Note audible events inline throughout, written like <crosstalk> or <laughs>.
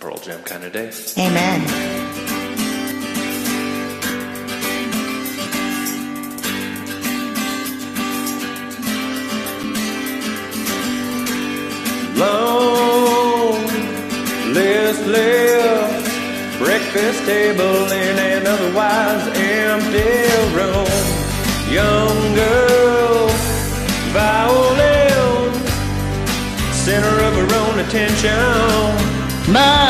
Pearl Jam kind of day. Amen. Long, listless breakfast table in an otherwise empty room. Young girl, violin, center of her own attention. Mother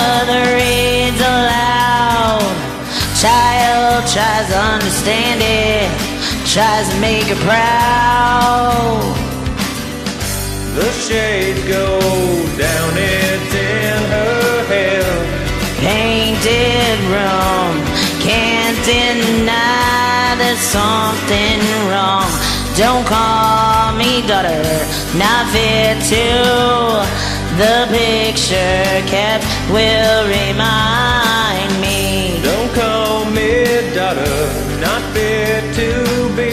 tries to understand it. Tries to make her proud. The shades go down, it's in her head. Painted room. Can't deny there's something wrong. Don't call me daughter. Not fit to. The picture kept will remind me. To be.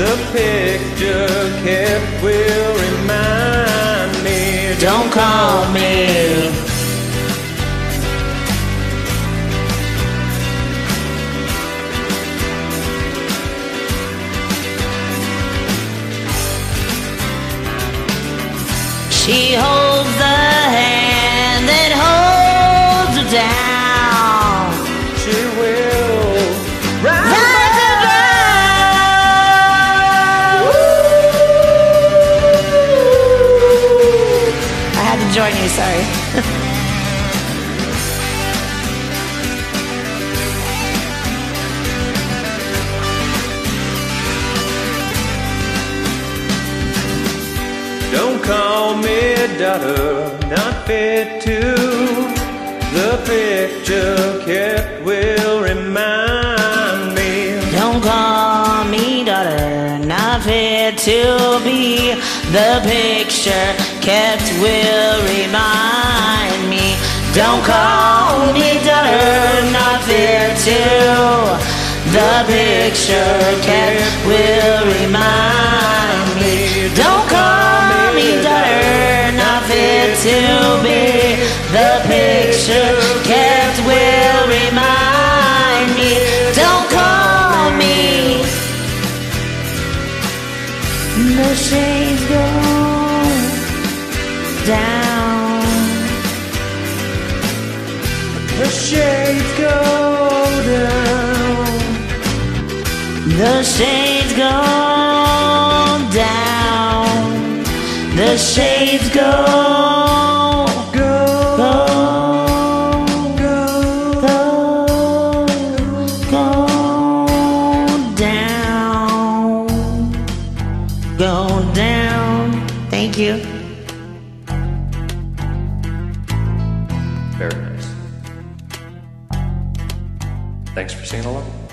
The picture kept will remind me. Don't call me. She holds join you, sorry. <laughs> Don't call me daughter, not fit to. The picture to be. The picture kept will remind me. Don't call me daughter, not fit to. The picture kept will remind me. Don't call me daughter, not fit to be. The picture The shades go down. The shades go down. The shades go down. The shades go Thank you. Very nice. Thanks for singing along.